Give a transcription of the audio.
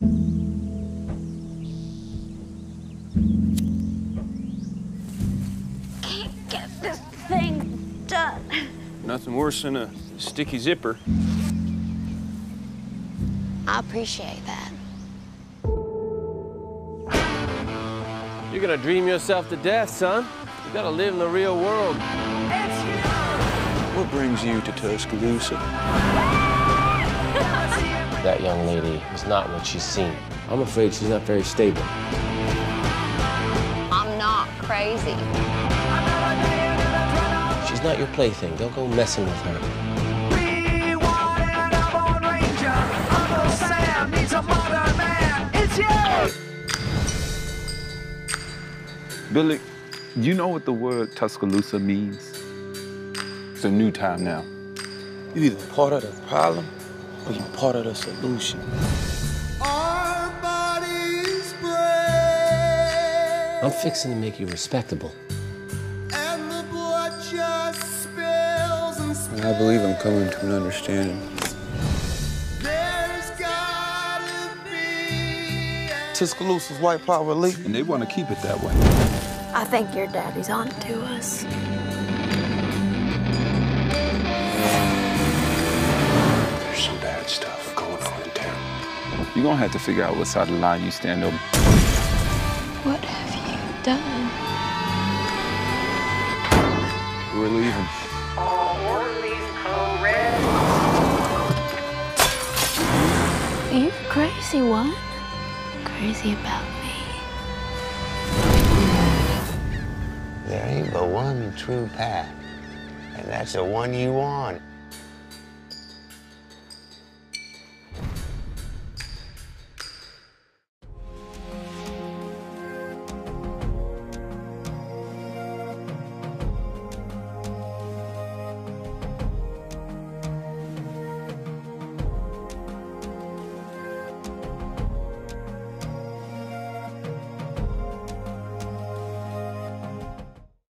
Can't get this thing done. Nothing worse than a sticky zipper. I appreciate that. You're gonna dream yourself to death, son. You gotta live in the real world. What brings you to Tuscaloosa? That young lady is not what she's seen. I'm afraid she's not very stable. I'm not crazy. She's not your plaything. Don't go messing with her. Billy, you know what the word Tuscaloosa means? It's a new time now. You either part of the problem or you part of the solution. I'm fixing to make you respectable. I believe I'm coming to an understanding. Tuscaloosa's white power elite. And they want to keep it that way. I think your daddy's on to us. You're going to have to figure out what side of the line you stand on. What have you done? We're leaving. Are you crazy what? Crazy about me? There ain't but one true path, and that's the one you want.